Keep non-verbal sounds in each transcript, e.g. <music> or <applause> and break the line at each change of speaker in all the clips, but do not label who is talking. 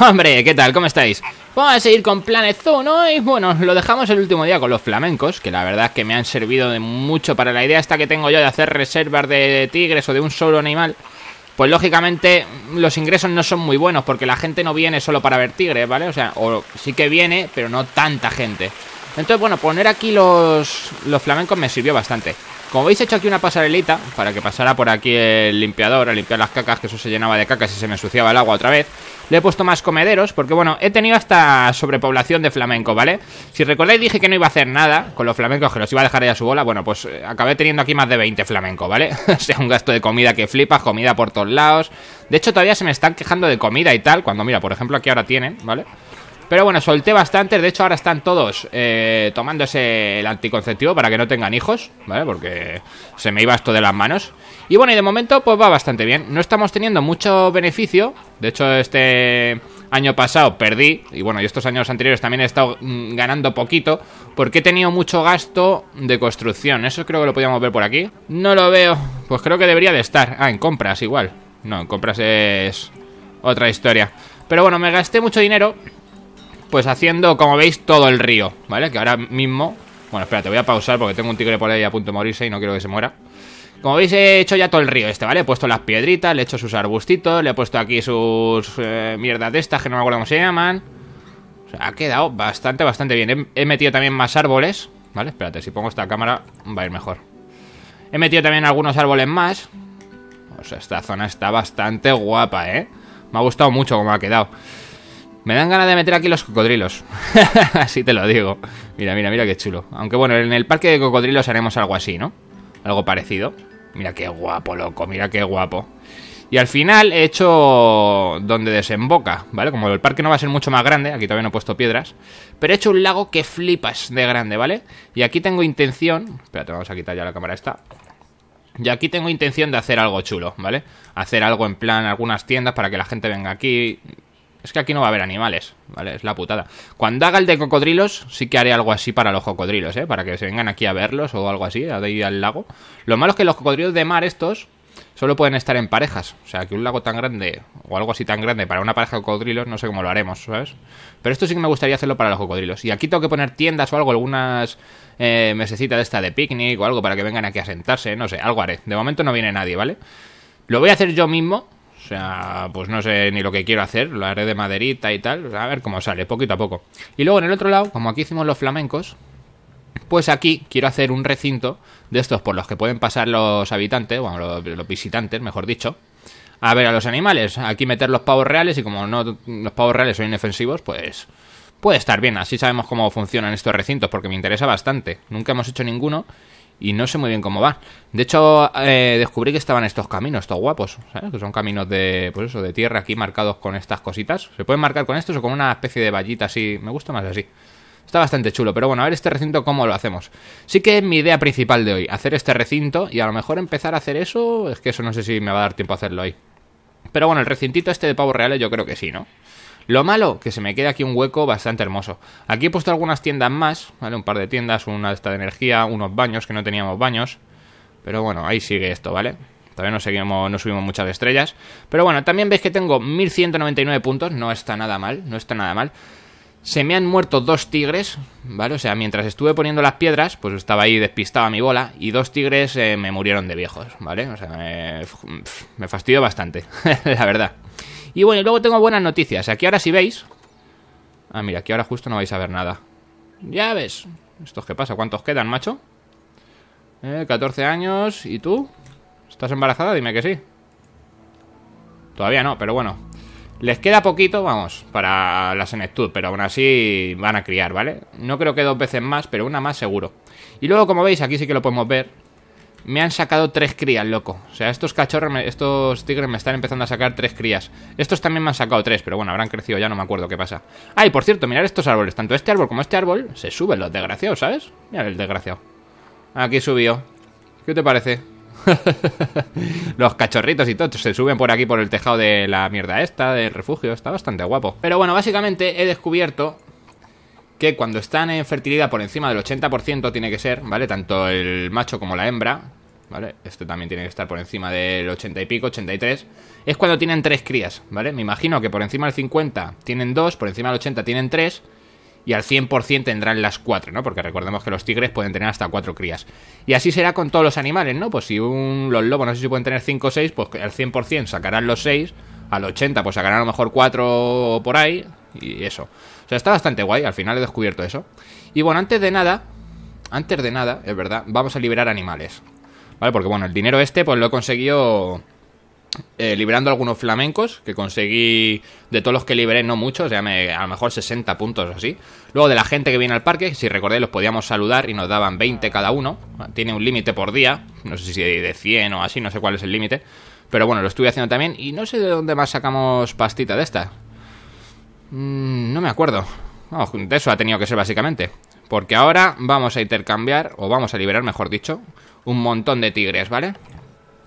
Hombre, ¿qué tal? ¿Cómo estáis? Vamos a seguir con Planet Zoo, ¿no? Y bueno, lo dejamos el último día con los flamencos, que la verdad es que me han servido de mucho para la idea esta que tengo yo de hacer reservas de tigres o de un solo animal. Pues lógicamente los ingresos no son muy buenos porque la gente no viene solo para ver tigres, ¿vale? O sea, o sí que viene, pero no tanta gente. Entonces, bueno, poner aquí los, los flamencos me sirvió bastante. Como veis he hecho aquí una pasarelita para que pasara por aquí el limpiador a limpiar las cacas, que eso se llenaba de cacas y se me ensuciaba el agua otra vez. Le he puesto más comederos porque, bueno, he tenido hasta sobrepoblación de flamenco, ¿vale? Si recordáis dije que no iba a hacer nada con los flamencos, que los iba a dejar ahí a su bola, bueno, pues eh, acabé teniendo aquí más de 20 flamencos, ¿vale? <laughs> o sea, un gasto de comida que flipas, comida por todos lados. De hecho, todavía se me están quejando de comida y tal, cuando, mira, por ejemplo, aquí ahora tienen, ¿vale? Pero bueno, solté bastante. De hecho, ahora están todos eh, tomándose el anticonceptivo para que no tengan hijos, ¿vale? Porque se me iba esto de las manos. Y bueno, y de momento pues va bastante bien. No estamos teniendo mucho beneficio. De hecho, este año pasado perdí. Y bueno, y estos años anteriores también he estado mm, ganando poquito. Porque he tenido mucho gasto de construcción. Eso creo que lo podíamos ver por aquí. No lo veo. Pues creo que debería de estar. Ah, en compras igual. No, en compras es otra historia. Pero bueno, me gasté mucho dinero pues haciendo, como veis, todo el río, ¿vale? Que ahora mismo... Bueno, espérate, voy a pausar porque tengo un tigre por ahí a punto de morirse y no quiero que se muera. Como veis, he hecho ya todo el río este, ¿vale? He puesto las piedritas, le he hecho sus arbustitos, le he puesto aquí sus eh, mierdas de estas que no me acuerdo cómo se llaman. O sea, ha quedado bastante, bastante bien. He, he metido también más árboles, ¿vale? Espérate, si pongo esta cámara va a ir mejor. He metido también algunos árboles más. O sea, esta zona está bastante guapa, ¿eh? Me ha gustado mucho cómo ha quedado. Me dan ganas de meter aquí los cocodrilos. <laughs> así te lo digo. Mira, mira, mira qué chulo. Aunque bueno, en el parque de cocodrilos haremos algo así, ¿no? Algo parecido. Mira qué guapo, loco. Mira qué guapo. Y al final he hecho donde desemboca, ¿vale? Como el parque no va a ser mucho más grande, aquí todavía no he puesto piedras, pero he hecho un lago que flipas de grande, ¿vale? Y aquí tengo intención... Espérate, vamos a quitar ya la cámara esta. Y aquí tengo intención de hacer algo chulo, ¿vale? Hacer algo en plan algunas tiendas para que la gente venga aquí, es que aquí no va a haber animales, ¿vale? Es la putada. Cuando haga el de cocodrilos, sí que haré algo así para los cocodrilos, ¿eh? Para que se vengan aquí a verlos o algo así, a ir al lago. Lo malo es que los cocodrilos de mar estos solo pueden estar en parejas. O sea, que un lago tan grande o algo así tan grande para una pareja de cocodrilos, no sé cómo lo haremos, ¿sabes? Pero esto sí que me gustaría hacerlo para los cocodrilos. Y aquí tengo que poner tiendas o algo, algunas eh, mesecitas de esta de picnic o algo para que vengan aquí a sentarse, no sé, algo haré. De momento no viene nadie, ¿vale? Lo voy a hacer yo mismo, sea, pues no sé ni lo que quiero hacer, lo haré de maderita y tal, a ver cómo sale, poquito a poco. Y luego en el otro lado, como aquí hicimos los flamencos, pues aquí quiero hacer un recinto de estos por los que pueden pasar los habitantes, bueno, los, visitantes, mejor dicho, a ver a los animales. Aquí meter los pavos reales y como no los pavos reales son inofensivos, pues puede estar bien. Así sabemos cómo funcionan estos recintos porque me interesa bastante. Nunca hemos hecho ninguno y no sé muy bien cómo va. De hecho, eh, descubrí que estaban estos caminos, estos guapos, ¿sabes? Que son caminos de, pues eso, de tierra aquí marcados con estas cositas. Se pueden marcar con estos o con una especie de vallita así. Me gusta más así. Está bastante chulo, pero bueno, a ver este recinto cómo lo hacemos. Sí que es mi idea principal de hoy, hacer este recinto y a lo mejor empezar a hacer eso, es que eso no sé si me va a dar tiempo a hacerlo hoy. Pero bueno, el recintito este de pavos reales yo creo que sí, ¿no? Lo malo, que se me queda aquí un hueco bastante hermoso. Aquí he puesto algunas tiendas más, ¿vale? Un par de tiendas, una esta de energía, unos baños, que no teníamos baños. Pero bueno, ahí sigue esto, ¿vale? Todavía no, seguimos, no subimos muchas estrellas. Pero bueno, también veis que tengo 1199 puntos, no está nada mal, no está nada mal. Se me han muerto dos tigres, ¿vale? O sea, mientras estuve poniendo las piedras, pues estaba ahí despistado a mi bola y dos tigres eh, me murieron de viejos, ¿vale? O sea, me, me fastidió bastante, <laughs> la verdad. Y bueno, y luego tengo buenas noticias. Aquí ahora si veis... Ah, mira, aquí ahora justo no vais a ver nada. Ya ves. ¿Estos qué pasa? ¿Cuántos quedan, macho? Eh, 14 años. ¿Y tú? ¿Estás embarazada? Dime que sí. Todavía no, pero bueno. Les queda poquito, vamos, para la senectud, pero aún así van a criar, ¿vale? No creo que dos veces más, pero una más seguro. Y luego, como veis, aquí sí que lo podemos ver me han sacado tres crías, loco. O sea, estos cachorros, estos tigres me están empezando a sacar tres crías. Estos también me han sacado tres, pero bueno, habrán crecido ya, no me acuerdo qué pasa. Ah, y por cierto, mirad estos árboles. Tanto este árbol como este árbol se suben los desgraciados, ¿sabes? Mira el desgraciado. Aquí subió. ¿Qué te parece? <laughs> los cachorritos y todo se suben por aquí por el tejado de la mierda esta, del refugio. Está bastante guapo. Pero bueno, básicamente he descubierto que cuando están en fertilidad por encima del 80% tiene que ser, ¿vale? Tanto el macho como la hembra. ¿Vale? Este también tiene que estar por encima del 80 y pico, 83. Es cuando tienen tres crías, ¿vale? Me imagino que por encima del 50 tienen dos, por encima del 80 tienen tres y al 100% tendrán las cuatro, ¿no? Porque recordemos que los tigres pueden tener hasta cuatro crías. Y así será con todos los animales, ¿no? Pues si un, los lobos no sé si pueden tener 5 o 6, pues al 100% sacarán los 6, al 80 pues sacarán a lo mejor 4 por ahí y eso. O sea, está bastante guay, al final he descubierto eso. Y bueno, antes de nada, antes de nada, es verdad, vamos a liberar animales. ¿Vale? Porque bueno, el dinero este pues lo he conseguido eh, liberando algunos flamencos que conseguí de todos los que liberé, no muchos, ya me, a lo mejor 60 puntos o así. Luego de la gente que viene al parque, si recordé, los podíamos saludar y nos daban 20 cada uno. Tiene un límite por día, no sé si de 100 o así, no sé cuál es el límite. Pero bueno, lo estuve haciendo también y no sé de dónde más sacamos pastita de esta. Mm, no me acuerdo. de eso ha tenido que ser básicamente. Porque ahora vamos a intercambiar, o vamos a liberar, mejor dicho, un montón de tigres, ¿vale?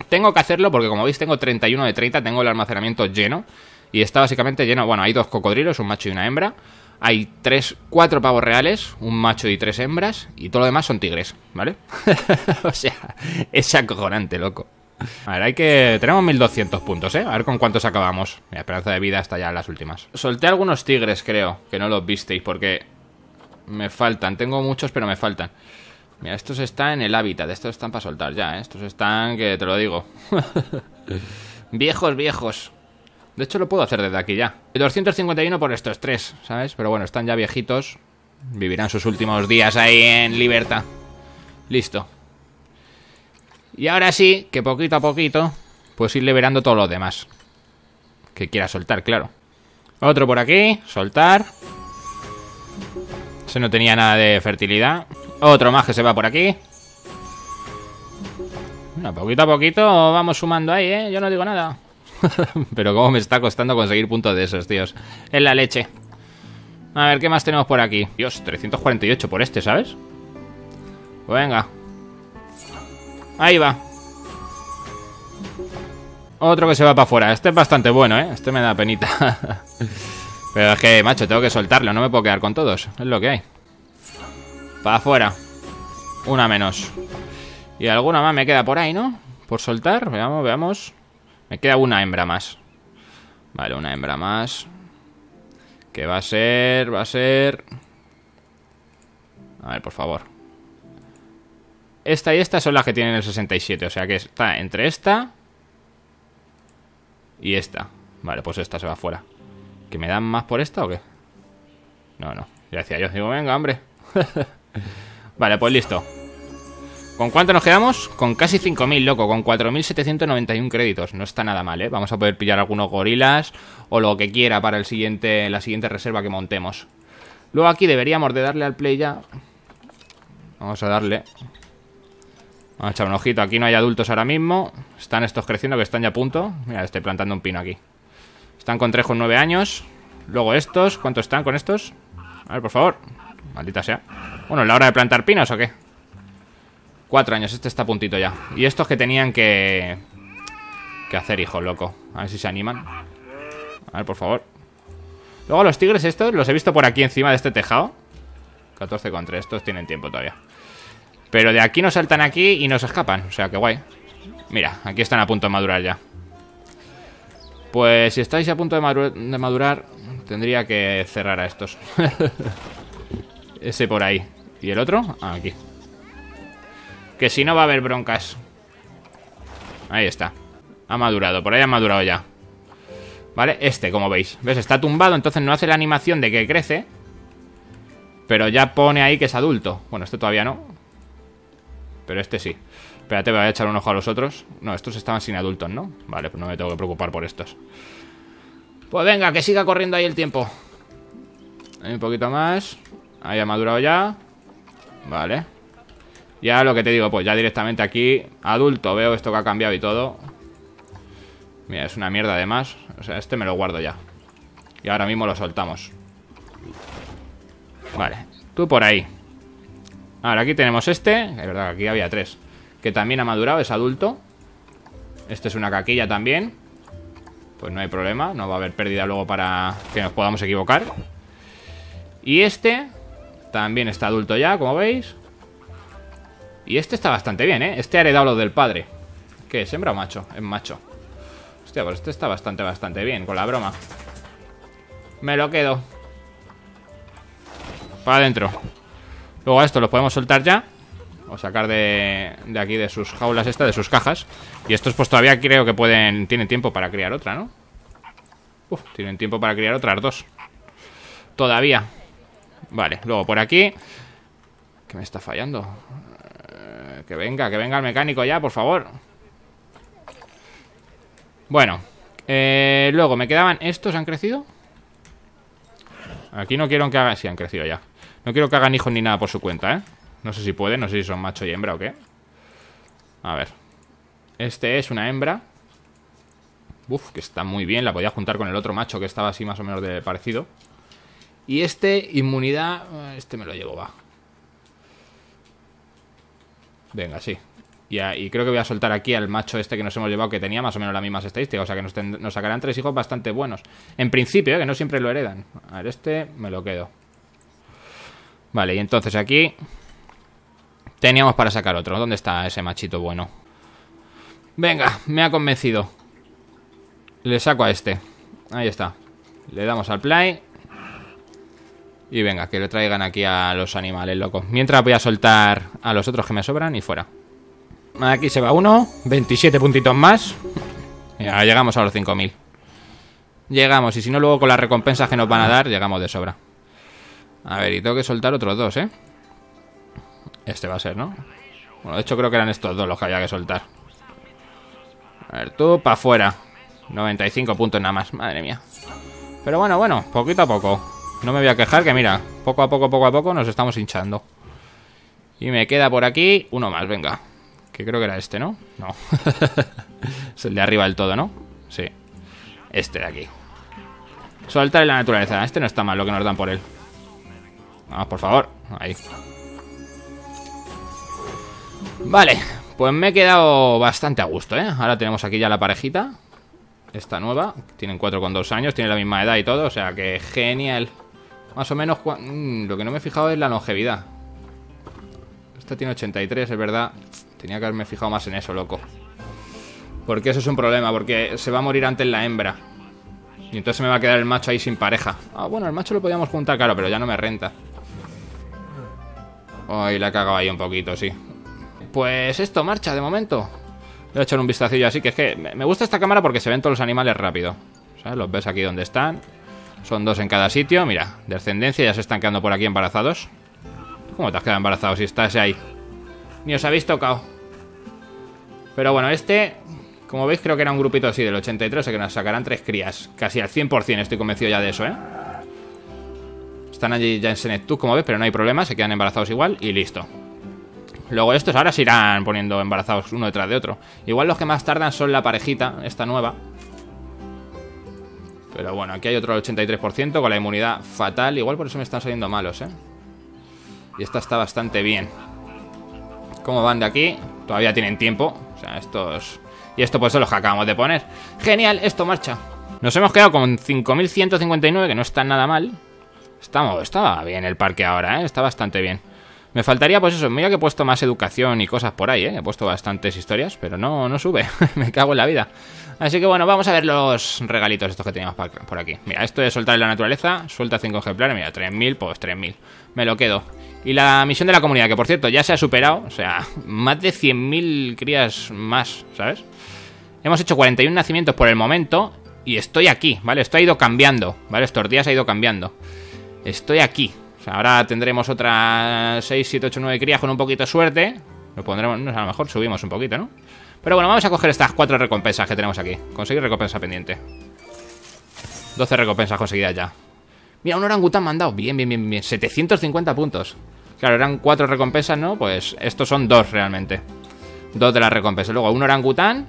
Tengo que hacerlo porque como veis tengo 31 de 30, tengo el almacenamiento lleno. Y está básicamente lleno, bueno, hay dos cocodrilos, un macho y una hembra. Hay tres, cuatro pavos reales, un macho y tres hembras. Y todo lo demás son tigres, ¿vale? <laughs> o sea, es acojonante, loco. A ver, hay que... Tenemos 1200 puntos, ¿eh? A ver con cuántos acabamos. Mi esperanza de vida está ya en las últimas. Solté algunos tigres, creo, que no los visteis, porque me faltan. Tengo muchos, pero me faltan. Mira, estos están en el hábitat. Estos están para soltar ya, ¿eh? Estos están, que te lo digo. <laughs> viejos, viejos. De hecho, lo puedo hacer desde aquí ya. 251 por estos tres, ¿sabes? Pero bueno, están ya viejitos. Vivirán sus últimos días ahí en libertad. Listo. Y ahora sí, que poquito a poquito, pues ir liberando todo lo demás. Que quiera soltar, claro. Otro por aquí, soltar. Se no tenía nada de fertilidad. Otro más que se va por aquí. Bueno, poquito a poquito vamos sumando ahí, ¿eh? Yo no digo nada. <laughs> Pero cómo me está costando conseguir puntos de esos, tíos. Es la leche. A ver, ¿qué más tenemos por aquí? Dios, 348 por este, ¿sabes? Pues venga. Ahí va. Otro que se va para afuera. Este es bastante bueno, ¿eh? Este me da penita. <laughs> Pero es que, macho, tengo que soltarlo. No me puedo quedar con todos. Es lo que hay. Para afuera. Una menos. Y alguna más me queda por ahí, ¿no? Por soltar. Veamos, veamos. Me queda una hembra más. Vale, una hembra más. Que va a ser... Va a ser... A ver, por favor. Esta y esta son las que tienen el 67. O sea que está entre esta... Y esta. Vale, pues esta se va fuera. ¿Que me dan más por esta o qué? No, no. Ya decía yo. Digo, venga, hombre. <laughs> vale, pues listo. ¿Con cuánto nos quedamos? Con casi 5.000, loco. Con 4.791 créditos. No está nada mal, ¿eh? Vamos a poder pillar algunos gorilas o lo que quiera para el siguiente, la siguiente reserva que montemos. Luego aquí deberíamos de darle al play ya. Vamos a darle. Vamos a echar un ojito. Aquí no hay adultos ahora mismo. Están estos creciendo que están ya a punto. Mira, estoy plantando un pino aquí. Están con 3 con 9 años. Luego estos. ¿Cuántos están con estos? A ver, por favor. Maldita sea. Bueno, ¿la hora de plantar pinos o qué? Cuatro años, este está a puntito ya. Y estos que tenían que... Que hacer hijos, loco. A ver si se animan. A ver, por favor. Luego los tigres estos los he visto por aquí encima de este tejado. 14 con 3, estos tienen tiempo todavía. Pero de aquí nos saltan aquí y nos escapan. O sea, que guay. Mira, aquí están a punto de madurar ya. Pues si estáis a punto de, madurar, tendría que cerrar a estos. <laughs> Ese por ahí. ¿Y el otro? Ah, aquí. Que si no va a haber broncas. Ahí está. Ha madurado, por ahí ha madurado ya. ¿Vale? Este, como veis. ¿Ves? Está tumbado, entonces no hace la animación de que crece. Pero ya pone ahí que es adulto. Bueno, este todavía no. Pero este sí. Espérate, voy a echar un ojo a los otros. No, estos estaban sin adultos, ¿no? Vale, pues no me tengo que preocupar por estos. Pues venga, que siga corriendo ahí el tiempo. un poquito más. Ahí ha madurado ya. Vale. Ya lo que te digo, pues ya directamente aquí, adulto, veo esto que ha cambiado y todo. Mira, es una mierda además. O sea, este me lo guardo ya. Y ahora mismo lo soltamos. Vale, tú por ahí. Ahora aquí tenemos este. Es verdad, aquí había tres que también ha madurado, es adulto. Este es una caquilla también. Pues no hay problema, no va a haber pérdida luego para que nos podamos equivocar. Y este también está adulto ya, como veis. Y este está bastante bien, ¿eh? Este ha heredado lo del padre. ¿Qué es? ¿Hembra o macho? Es macho. Hostia, pues este está bastante, bastante bien, con la broma. Me lo quedo. Para adentro. Luego a esto lo podemos soltar ya. O sacar de, de aquí, de sus jaulas estas, de sus cajas. Y estos pues todavía creo que pueden... Tienen tiempo para criar otra, ¿no? Uf, tienen tiempo para criar otras dos. Todavía. Vale, luego por aquí... Que me está fallando. Eh, que venga, que venga el mecánico ya, por favor. Bueno. Eh, luego me quedaban... ¿Estos han crecido? Aquí no quiero que hagan... Sí, han crecido ya. No quiero que hagan hijos ni nada por su cuenta, ¿eh? No sé si pueden, no sé si son macho y hembra o qué. A ver. Este es una hembra. Uf, que está muy bien. La podía juntar con el otro macho que estaba así más o menos de parecido. Y este, inmunidad... Eh, este me lo llevo, va. Venga, sí. Y, y, creo que voy a soltar aquí al macho este que nos hemos llevado, que tenía más o menos las mismas estadísticas. O sea que nos, sacarán tres hijos bastante buenos. En principio, ¿eh? que no siempre lo heredan. A ver, este me lo quedo. Vale, y entonces aquí Teníamos para sacar otro. ¿Dónde está ese machito bueno? Venga, me ha convencido. Le saco a este. Ahí está. Le damos al play. Y venga, que le traigan aquí a los animales, loco. Mientras voy a soltar a los otros que me sobran y fuera. Aquí se va uno. 27 puntitos más. Y ahora llegamos a los 5000. Llegamos. Y si no, luego con las recompensas que nos van a dar, llegamos de sobra. A ver, y tengo que soltar otros dos, ¿eh? Este va a ser, ¿no? Bueno, de hecho creo que eran estos dos los que había que soltar. A ver, tú para afuera. 95 puntos nada más, madre mía. Pero bueno, bueno, poquito a poco. No me voy a quejar, que mira, poco a poco, poco a poco nos estamos hinchando. Y me queda por aquí uno más, venga. Que creo que era este, ¿no? No. <laughs> es el de arriba del todo, ¿no? Sí. Este de aquí. Soltar en la naturaleza. Este no está mal lo que nos dan por él. Vamos, por favor. Ahí. Vale, pues me he quedado bastante a gusto, ¿eh? Ahora tenemos aquí ya la parejita Esta nueva Tienen 4 con 2 años, tienen la misma edad y todo O sea que genial. Más o menos, mm, lo que no me he fijado es la longevidad. Esta tiene 83, es verdad. Tenía que haberme fijado más en eso, loco. Porque eso es un problema Porque se va a morir antes la hembra. Y entonces me va a quedar el macho ahí sin pareja. Ah, bueno, el macho lo podíamos juntar, claro Pero ya no me renta. Ay, la he cagado ahí un poquito, sí pues esto marcha de momento. Voy a echar un vistacillo así, que es que me gusta esta cámara porque se ven todos los animales rápido. ¿Sabes? Los ves aquí donde están. Son dos en cada sitio. Mira, descendencia, ya se están quedando por aquí embarazados. ¿Cómo te has quedado embarazado si estás ahí? Ni os habéis tocado. Pero bueno, este, como veis, creo que era un grupito así del 83, o que nos sacarán tres crías. Casi al 100% estoy convencido ya de eso, ¿eh? Están allí ya en Senectus, como ves, pero no hay problema, se quedan embarazados igual y listo. Luego estos ahora se irán poniendo embarazados uno detrás de otro. Igual los que más tardan son la parejita, esta nueva. Pero bueno, aquí hay otro 83% con la inmunidad fatal. Igual por eso me están saliendo malos, ¿eh? Y esta está bastante bien. ¿Cómo van de aquí? Todavía tienen tiempo. O sea, estos... Y esto pues son los que acabamos de poner. Genial, esto marcha. Nos hemos quedado con 5.159, que no está nada mal. Estamos, estaba bien el parque ahora, ¿eh? Está bastante bien. Me faltaría, pues eso, mira que he puesto más educación y cosas por ahí, ¿eh? He puesto bastantes historias, pero no, no sube. <laughs> Me cago en la vida. Así que bueno, vamos a ver los regalitos estos que teníamos por aquí. Mira, esto de soltar en la naturaleza, suelta 5 ejemplares, mira, 3.000, pues 3.000. Me lo quedo. Y la misión de la comunidad, que por cierto ya se ha superado, o sea, <laughs> más de 100.000 crías más, ¿sabes? Hemos hecho 41 nacimientos por el momento y estoy aquí, ¿vale? Esto ha ido cambiando, ¿vale? Estos días ha ido cambiando. Estoy aquí, ahora tendremos otras 6, 7, 8, 9 crías con un poquito de suerte. Lo pondremos, a lo mejor subimos un poquito, ¿no? Pero bueno, vamos a coger estas cuatro recompensas que tenemos aquí. Conseguir recompensa pendiente. 12 recompensas conseguidas ya. Mira, un orangután mandado. Bien, bien, bien, bien. 750 puntos. Claro, eran cuatro recompensas, ¿no? Pues estos son dos realmente. Dos de las recompensas. Luego un orangután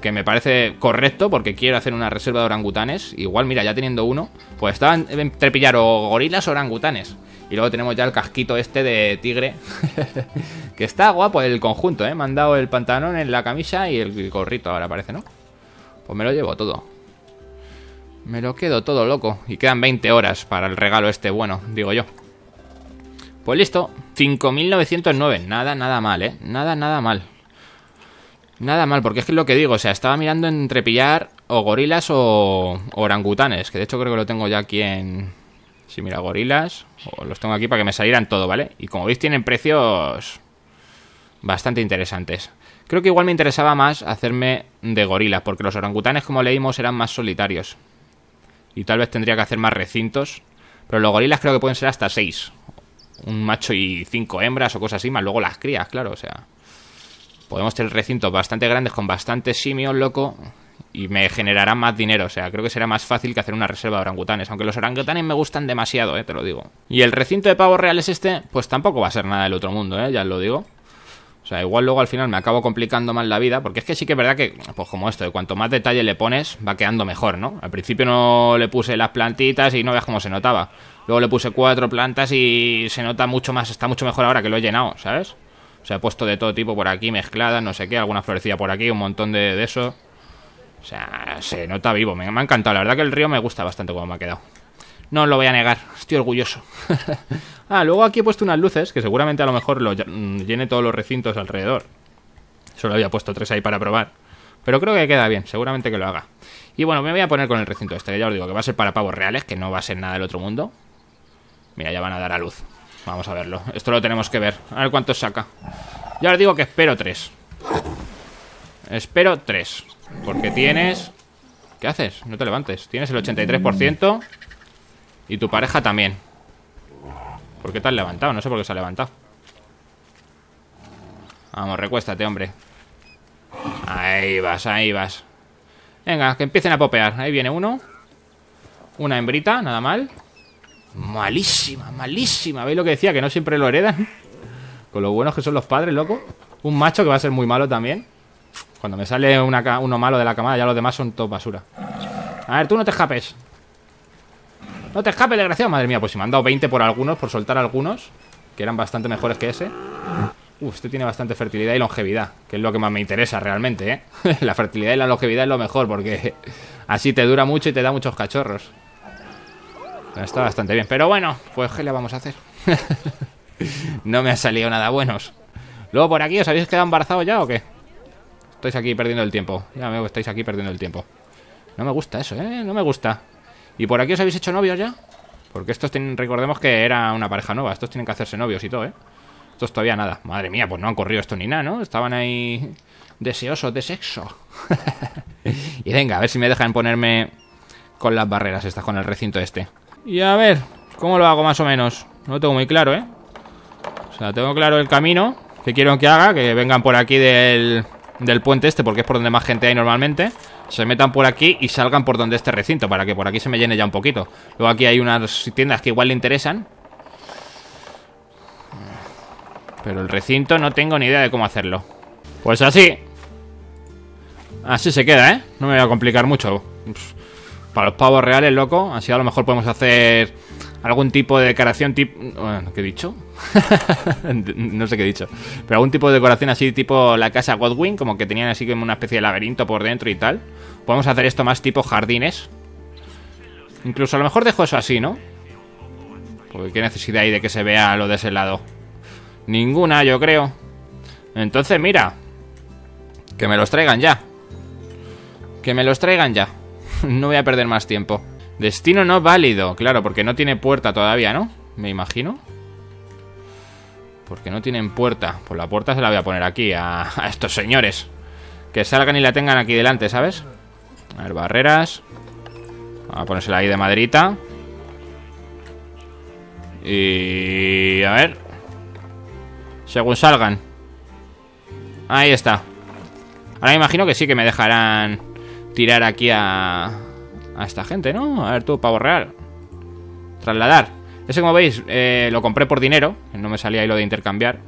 que me parece correcto porque quiero hacer una reserva de orangutanes. Igual, mira, ya teniendo uno, pues estaban entre pillar o gorilas o orangutanes. Y luego tenemos ya el casquito este de tigre, <laughs> que está guapo el conjunto, ¿eh? Me han dado el pantalón en la camisa y el gorrito ahora parece, ¿no? Pues me lo llevo todo. Me lo quedo todo loco. Y quedan 20 horas para el regalo este bueno, digo yo. Pues listo, 5.909. Nada, nada mal, ¿eh? Nada, nada mal. Nada mal, porque es que es lo que digo. O sea, estaba mirando entre pillar o gorilas o, orangutanes. Que de hecho creo que lo tengo ya aquí en... Si mira, gorilas. Los tengo aquí para que me salieran todo, ¿vale? Y como veis tienen precios bastante interesantes. Creo que igual me interesaba más hacerme de gorilas, porque los orangutanes, como leímos, eran más solitarios. Y tal vez tendría que hacer más recintos. Pero los gorilas creo que pueden ser hasta 6. Un macho y 5 hembras o cosas así, más luego las crías, claro, o sea... Podemos tener recintos bastante grandes con bastantes simios, loco, y me generará más dinero. O sea, creo que será más fácil que hacer una reserva de orangutanes. Aunque los orangutanes me gustan demasiado, eh, te lo digo. Y el recinto de pavos reales este, pues tampoco va a ser nada del otro mundo, eh, ya lo digo. O sea, igual luego al final me acabo complicando más la vida, porque es que sí que es verdad que, pues como esto, de cuanto más detalle le pones, va quedando mejor, ¿no? Al principio no le puse las plantitas y no veas cómo se notaba. Luego le puse cuatro plantas y se nota mucho más, está mucho mejor ahora que lo he llenado, ¿sabes? O sea, he puesto de todo tipo por aquí, mezcladas, no sé qué, alguna florecilla por aquí, un montón de, eso. O sea, se nota vivo, me, ha encantado. La verdad que el río me gusta bastante como me ha quedado. No lo voy a negar, estoy orgulloso. <laughs> ah, luego aquí he puesto unas luces, que seguramente a lo mejor lo mm, llene todos los recintos alrededor. Solo había puesto tres ahí para probar. Pero creo que queda bien, seguramente que lo haga. Y bueno, me voy a poner con el recinto este, que ya os digo que va a ser para pavos reales, que no va a ser nada del otro mundo. Mira, ya van a dar a luz. Vamos a verlo. Esto lo tenemos que ver. A ver cuánto saca. Ya os digo que espero tres. Espero tres. Porque tienes... ¿Qué haces? No te levantes. Tienes el 83%. Y tu pareja también. ¿Por qué te has levantado? No sé por qué se ha levantado. Vamos, recuéstate, hombre. Ahí vas, ahí vas. Venga, que empiecen a popear. Ahí viene uno. Una hembrita, nada mal. Malísima, malísima. ¿Veis lo que decía? Que no siempre lo heredan. Con lo buenos que son los padres, loco. Un macho que va a ser muy malo también. Cuando me sale uno malo de la camada, ya los demás son todo basura. A ver, tú no te escapes. No te escapes, desgraciado. Madre mía, pues si me han dado 20 por algunos, por soltar algunos, que eran bastante mejores que ese. Uf, este tiene bastante fertilidad y longevidad, que es lo que más me interesa realmente, ¿eh? <laughs> la fertilidad y la longevidad es lo mejor, porque <laughs> así te dura mucho y te da muchos cachorros. Está bastante bien. Pero bueno, pues ¿qué le vamos a hacer? <laughs> no me ha salido nada buenos. Luego por aquí, ¿os habéis quedado embarazados ya o qué? Estáis aquí perdiendo el tiempo. Ya veo que estáis aquí perdiendo el tiempo. No me gusta eso, ¿eh? No me gusta. ¿Y por aquí os habéis hecho novios ya? Porque estos tienen, recordemos que era una pareja nueva. Estos tienen que hacerse novios y todo, ¿eh? Estos todavía nada. Madre mía, pues no han corrido esto ni nada, ¿no? Estaban ahí deseosos de sexo. <laughs> y venga, a ver si me dejan ponerme con las barreras estas, con el recinto este. Y a ver, ¿cómo lo hago más o menos? No lo tengo muy claro, ¿eh? O sea, tengo claro el camino que quiero que haga, que vengan por aquí del, del puente este, porque es por donde más gente hay normalmente. Se metan por aquí y salgan por donde este recinto, para que por aquí se me llene ya un poquito. Luego aquí hay unas tiendas que igual le interesan. Pero el recinto no tengo ni idea de cómo hacerlo. Pues así. Así se queda, ¿eh? No me voy a complicar mucho. Para los pavos reales, loco. Así a lo mejor podemos hacer algún tipo de decoración tipo... ¿qué he dicho? <laughs> no sé qué he dicho. Pero algún tipo de decoración así tipo la casa Godwin, como que tenían así como una especie de laberinto por dentro y tal. Podemos hacer esto más tipo jardines. Incluso a lo mejor dejo eso así, ¿no? Porque qué necesidad hay de que se vea lo de ese lado. Ninguna, yo creo. Entonces, mira. Que me los traigan ya. Que me los traigan ya. <laughs> no voy a perder más tiempo. Destino no válido, claro, porque no tiene puerta todavía, ¿no? Me imagino. Porque no tienen puerta. Pues la puerta se la voy a poner aquí a, estos señores. Que salgan y la tengan aquí delante, ¿sabes? A ver, barreras. Vamos a ponérsela ahí de maderita. Y... A ver. Según salgan. Ahí está. Ahora me imagino que sí que me dejarán tirar aquí a, a esta gente, ¿no? A ver tú, pavo real. Trasladar. Ese, como veis, eh, lo compré por dinero. No me salía ahí lo de intercambiar.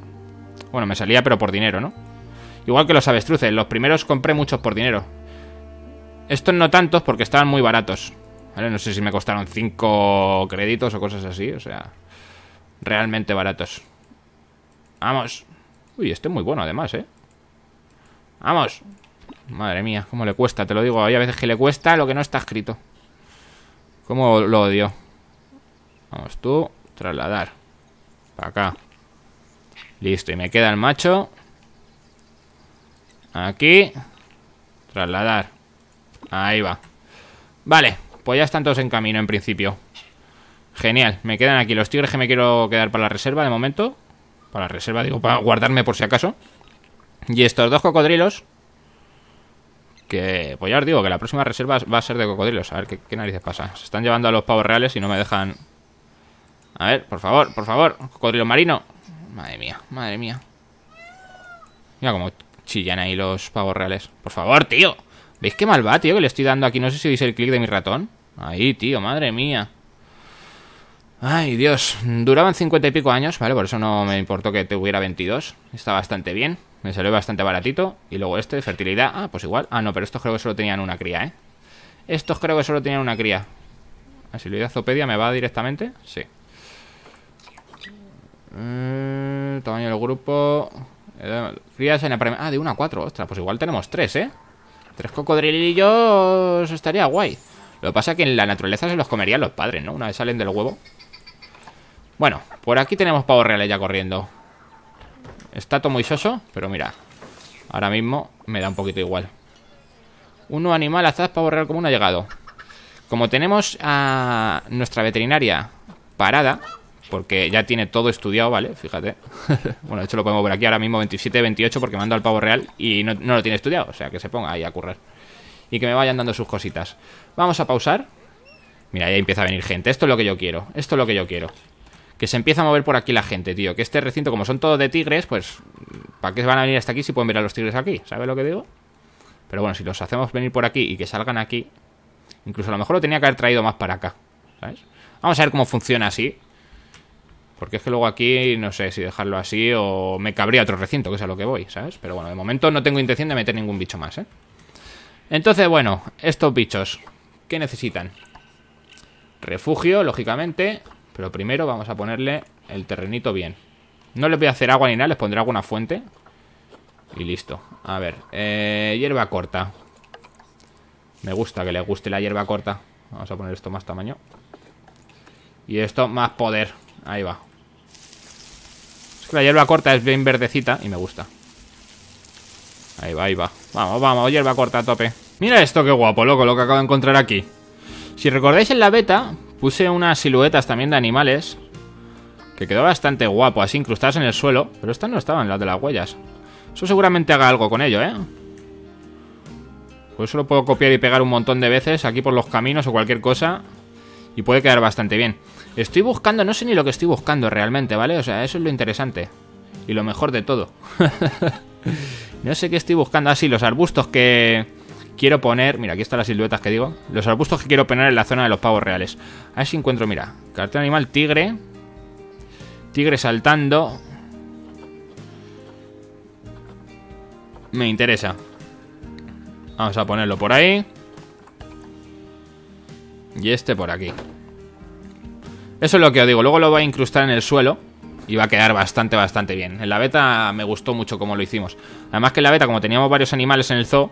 Bueno, me salía, pero por dinero, ¿no? Igual que los avestruces. Los primeros compré muchos por dinero. Estos no tantos porque estaban muy baratos. No sé si me costaron 5 créditos o cosas así. O sea, realmente baratos. Vamos. Uy, este es muy bueno además, ¿eh? Vamos. Madre mía, cómo le cuesta, te lo digo. Hay veces que le cuesta lo que no está escrito. Cómo lo odio. Vamos tú, trasladar. Para acá. Listo, y me queda el macho. Aquí. Trasladar. Ahí va. Vale, pues ya están todos en camino en principio. Genial, me quedan aquí los tigres que me quiero quedar para la reserva de momento. Para la reserva, digo, para guardarme por si acaso. Y estos dos cocodrilos. Que, pues ya os digo que la próxima reserva va a ser de cocodrilos. A ver qué, narices pasa. Se están llevando a los pavos reales y no me dejan. A ver, por favor, por favor. Cocodrilo marino. Madre mía, madre mía. Mira cómo chillan ahí los pavos reales. Por favor, tío. ¿Veis qué mal va, tío? Que le estoy dando aquí. No sé si veis el clic de mi ratón. Ahí, tío, madre mía. Ay, Dios. Duraban cincuenta y pico años, ¿vale? Por eso no me importó que tuviera 22. Está bastante bien. Me salió bastante baratito. Y luego este, fertilidad. Ah, pues igual. Ah, no, pero estos creo que solo tenían una cría, ¿eh? Estos creo que solo tenían una cría. Así lo Zopedia me va directamente. Sí. Eh, tamaño del grupo. Crías en la Ah, de una a cuatro. Ostras, pues igual tenemos tres, ¿eh? Tres cocodrilillos estaría guay. Lo que pasa es que en la naturaleza se los comerían los padres, ¿no? Una vez salen del huevo. Bueno, por aquí tenemos pavos reales ya corriendo. Está todo muy soso, pero mira. Ahora mismo me da un poquito igual. Un nuevo animal, azaz, pavo real común ha llegado. Como tenemos a nuestra veterinaria parada, porque ya tiene todo estudiado, ¿vale? Fíjate. <laughs> bueno, de hecho lo podemos ver aquí ahora mismo 27, 28 porque mando al pavo real y no, no, lo tiene estudiado. O sea, que se ponga ahí a currar. Y que me vayan dando sus cositas. Vamos a pausar. Mira, ya empieza a venir gente. Esto es lo que yo quiero. Esto es lo que yo quiero. Que se empieza a mover por aquí la gente, tío. Que este recinto, como son todos de tigres, pues... ¿Para qué van a venir hasta aquí si pueden ver a los tigres aquí? ¿Sabes lo que digo? Pero bueno, si los hacemos venir por aquí y que salgan aquí... Incluso a lo mejor lo tenía que haber traído más para acá. ¿Sabes? Vamos a ver cómo funciona así. Porque es que luego aquí no sé si dejarlo así o me cabría otro recinto, que es a lo que voy, ¿sabes? Pero bueno, de momento no tengo intención de meter ningún bicho más, ¿eh? Entonces, bueno, estos bichos, ¿qué necesitan? Refugio, lógicamente, pero primero vamos a ponerle el terrenito bien. No les voy a hacer agua ni nada, les pondré alguna fuente. Y listo. A ver, eh, hierba corta. Me gusta que le guste la hierba corta. Vamos a poner esto más tamaño. Y esto más poder. Ahí va. Es que la hierba corta es bien verdecita y me gusta. Ahí va, ahí va. Vamos, vamos, hierba corta a tope. Mira esto qué guapo, loco, lo que acabo de encontrar aquí. Si recordáis en la beta, puse unas siluetas también de animales. Que quedó bastante guapo, así incrustadas en el suelo. Pero estas no estaban, las de las huellas. Eso seguramente haga algo con ello, ¿eh? Pues eso lo puedo copiar y pegar un montón de veces aquí por los caminos o cualquier cosa. Y puede quedar bastante bien. Estoy buscando, no sé ni lo que estoy buscando realmente, ¿vale? O sea, eso es lo interesante. Y lo mejor de todo. <laughs> no sé qué estoy buscando. Ah, los arbustos que quiero poner... Mira, aquí están las siluetas que digo. Los arbustos que quiero poner en la zona de los pavos reales. A ver si encuentro, mira. Cartel animal, tigre. Tigre saltando. Me interesa. Vamos a ponerlo por ahí. Y este por aquí. Eso es lo que os digo. Luego lo voy a incrustar en el suelo. Y va a quedar bastante, bastante bien. En la beta me gustó mucho como lo hicimos. Además que en la beta, como teníamos varios animales en el zoo,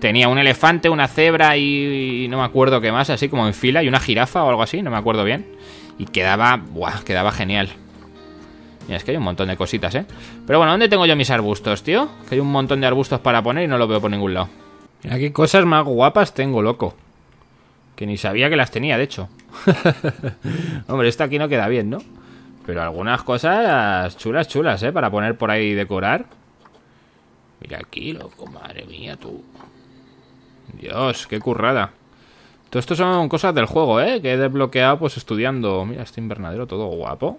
tenía un elefante, una cebra y, no me acuerdo qué más, así como en fila, y una jirafa o algo así, no me acuerdo bien. Y quedaba, buah, quedaba genial. Mira, es que hay un montón de cositas, ¿eh? Pero bueno, ¿dónde tengo yo mis arbustos, tío? Que hay un montón de arbustos para poner y no lo veo por ningún lado. Mira qué cosas más guapas tengo, loco. Que ni sabía que las tenía, de hecho. <laughs> Hombre, esta aquí no queda bien, ¿no? Pero algunas cosas chulas, chulas, ¿eh? Para poner por ahí y decorar. Mira aquí, loco, madre mía, tú. Dios, qué currada. Todo esto son cosas del juego, ¿eh? Que he desbloqueado pues estudiando. Mira, este invernadero todo guapo.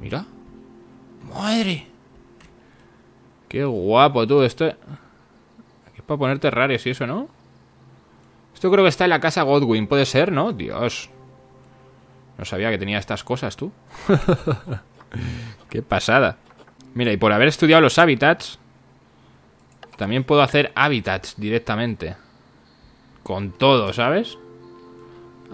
Mira. ¡Madre! Qué guapo, tú. Esto para poner terrarios y eso, ¿no? Esto creo que está en la casa Godwin, puede ser, ¿no? Dios. No sabía que tenía estas cosas, tú. <laughs> Qué pasada. Mira, y por haber estudiado los hábitats, también puedo hacer hábitats directamente. Con todo, ¿sabes?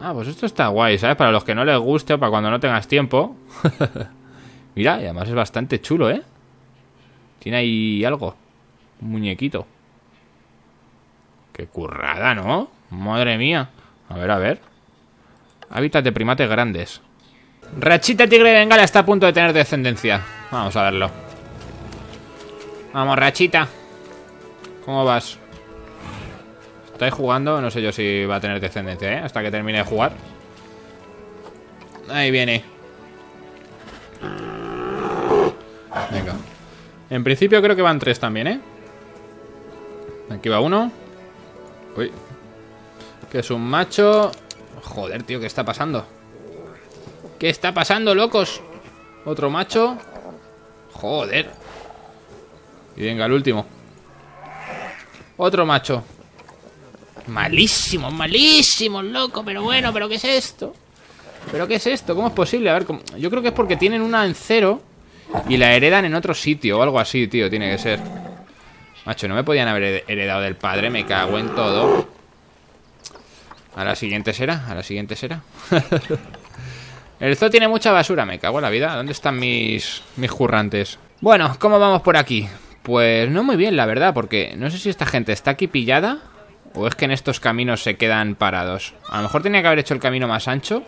Ah, pues esto está guay, ¿sabes? Para los que no les guste o para cuando no tengas tiempo. <laughs> Mira, y además es bastante chulo, ¿eh? Tiene ahí algo. Un muñequito. Qué currada, ¿no? Madre mía. A ver, a ver. Hábitat de primates grandes. Rachita Tigre Bengala está a punto de tener descendencia. Vamos a verlo. Vamos, Rachita. ¿Cómo vas? ¿Estáis jugando? No sé yo si va a tener descendencia, ¿eh? Hasta que termine de jugar. Ahí viene. Venga. En principio creo que van tres también, ¿eh? Aquí va uno. Uy. Que es un macho. Joder, tío, ¿qué está pasando? ¿Qué está pasando, locos? Otro macho. Joder. Y venga, el último. Otro macho. Malísimo, malísimo, loco. Pero bueno, ¿pero qué es esto? ¿Pero qué es esto? ¿Cómo es posible? A ver, yo creo que es porque tienen una en cero y la heredan en otro sitio o algo así, tío. Tiene que ser. Macho, no me podían haber heredado del padre. Me cago en todo. A la siguiente será, a la siguiente será. <laughs> El zoo tiene mucha basura, me cago en la vida. ¿Dónde están mis, mis currantes? Bueno, ¿cómo vamos por aquí? Pues no muy bien, la verdad, porque no sé si esta gente está aquí pillada o es que en estos caminos se quedan parados. A lo mejor tenía que haber hecho el camino más ancho.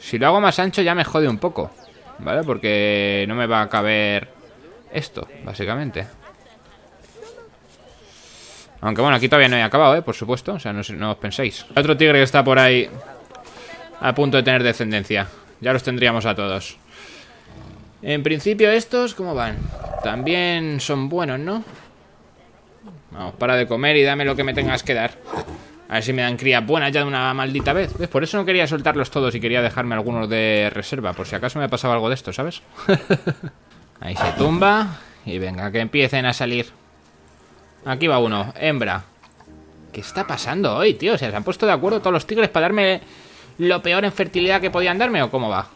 Si lo hago más ancho ya me jode un poco, ¿vale? Porque no me va a caber esto, básicamente. Aunque bueno, aquí todavía no he acabado, ¿eh? Por supuesto, o sea, no, os penséis. Otro tigre que está por ahí a punto de tener descendencia. Ya los tendríamos a todos. En principio estos, ¿cómo van? También son buenos, ¿no? Vamos, para de comer y dame lo que me tengas que dar. A ver si me dan crías buenas ya de una maldita vez. ¿Ves? Por eso no quería soltarlos todos y quería dejarme algunos de reserva. Por si acaso me ha pasado algo de esto, ¿sabes? <laughs> Ahí se tumba. Y venga, que empiecen a salir. Aquí va uno, hembra. ¿Qué está pasando hoy, tío? O sea, se han puesto de acuerdo todos los tigres para darme lo peor en fertilidad que podían darme o cómo va?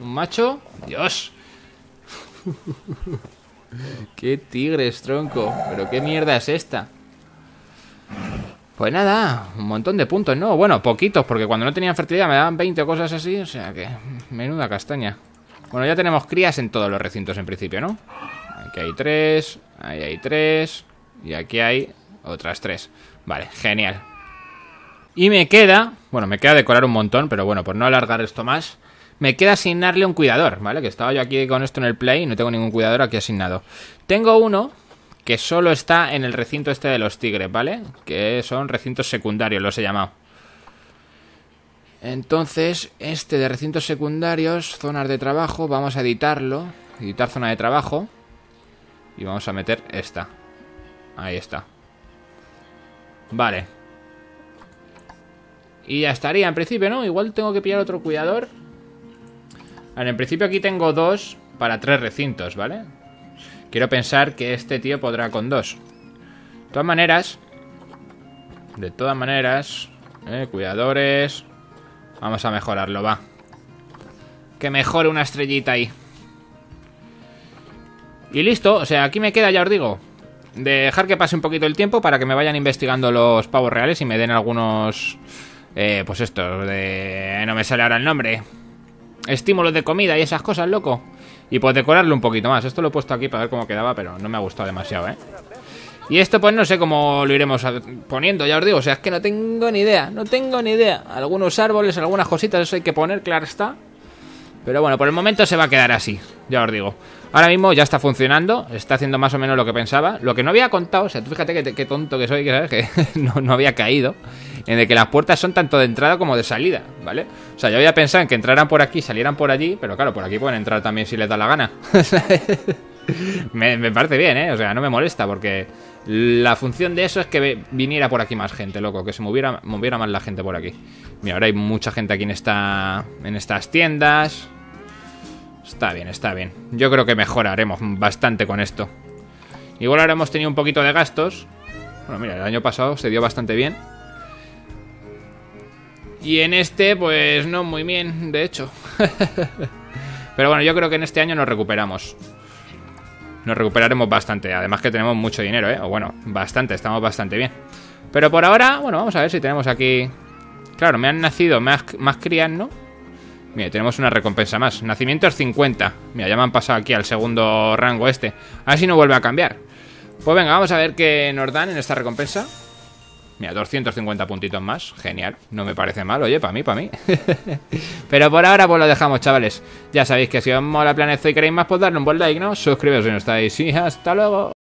¿Un macho? ¡Dios! <laughs> ¡Qué tigres, tronco! ¿Pero qué mierda es esta? Pues nada, un montón de puntos, ¿no? Bueno, poquitos, porque cuando no tenían fertilidad me daban 20 o cosas así, o sea que... Menuda castaña. Bueno, ya tenemos crías en todos los recintos en principio, ¿no? Aquí hay tres, ahí hay tres, y aquí hay otras tres. Vale, genial. Y me queda, bueno, me queda decorar un montón, pero bueno, por no alargar esto más, me queda asignarle un cuidador, ¿vale? Que estaba yo aquí con esto en el play y no tengo ningún cuidador aquí asignado. Tengo uno que solo está en el recinto este de los tigres, ¿vale? Que son recintos secundarios, los he llamado. Entonces, este de recintos secundarios, zonas de trabajo, vamos a editarlo. Editar zona de trabajo. Y vamos a meter esta. Ahí está. Vale. Y ya estaría en principio, ¿no? Igual tengo que pillar otro cuidador. En principio aquí tengo dos para tres recintos, ¿vale? Quiero pensar que este tío podrá con dos. De todas maneras... De todas maneras... Eh, cuidadores... Vamos a mejorarlo, va. Que mejore una estrellita ahí. Y listo, o sea, aquí me queda, ya os digo Dejar que pase un poquito el tiempo para que me vayan investigando los pavos reales y me den algunos eh, pues esto, de... No me sale ahora el nombre. Estímulos de comida y esas cosas, loco. Y pues decorarlo un poquito más. Esto lo he puesto aquí para ver cómo quedaba, pero no me ha gustado demasiado, ¿eh? Y esto pues no sé cómo lo iremos poniendo, ya os digo. O sea, es que no tengo ni idea, no tengo ni idea. Algunos árboles, algunas cositas, eso hay que poner, claro está. Pero bueno, por el momento se va a quedar así, ya os digo. Ahora mismo ya está funcionando, está haciendo más o menos lo que pensaba. Lo que no había contado, o sea, tú fíjate que, tonto que soy, que sabes que <laughs> no, no había caído en el que las puertas son tanto de entrada como de salida, ¿vale? O sea, yo había pensado en que entraran por aquí, salieran por allí, pero claro, por aquí pueden entrar también si les da la gana. <laughs> me, parece bien, ¿eh? O sea, no me molesta porque la función de eso es que viniera por aquí más gente, loco, que se moviera, moviera más la gente por aquí. Mira, ahora hay mucha gente aquí en, esta, en estas tiendas. Está bien, está bien. Yo creo que mejoraremos bastante con esto. Igual ahora hemos tenido un poquito de gastos. Bueno, mira, el año pasado se dio bastante bien. Y en este, pues no muy bien, de hecho. <laughs> Pero bueno, yo creo que en este año nos recuperamos. Nos recuperaremos bastante. Además que tenemos mucho dinero, ¿eh? O bueno, bastante, estamos bastante bien. Pero por ahora, bueno, vamos a ver si tenemos aquí... Claro, me han nacido más, más crías, ¿no? Mira, tenemos una recompensa más. Nacimientos 50. Mira, ya me han pasado aquí al segundo rango este. A ver si no vuelve a cambiar. Pues venga, vamos a ver qué nos dan en esta recompensa. Mira, 250 puntitos más. Genial. No me parece mal, oye, para mí, para mí. <laughs> Pero por ahora pues lo dejamos, chavales. Ya sabéis que si os mola Planet y queréis más, pues darle un buen like, ¿no? Suscribiros si no estáis. Y hasta luego.